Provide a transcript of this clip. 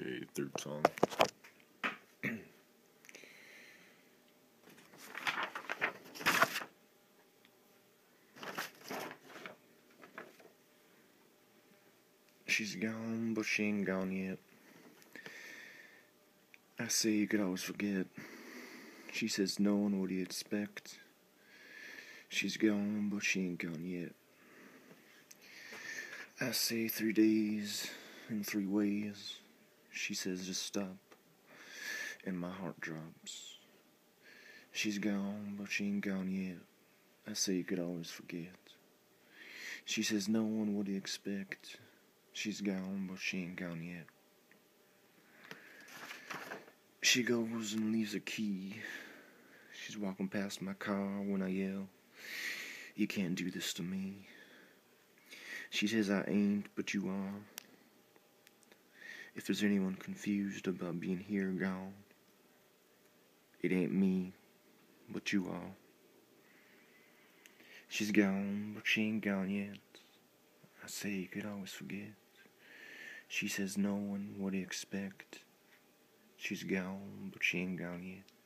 Okay, third song. She's gone, but she ain't gone yet. I say you could always forget. She says, no one what do you expect? She's gone, but she ain't gone yet. I say three days in three ways. She says, just stop. And my heart drops. She's gone, but she ain't gone yet. I say you could always forget. She says, no one would expect. She's gone, but she ain't gone yet. She goes and leaves a key. She's walking past my car when I yell, You can't do this to me. She says I ain't, but you are. If there's anyone confused about being here gone, it ain't me, but you are. She's gone, but she ain't gone yet. I say you could always forget. She says no one would expect. She's gone, but she ain't gone yet.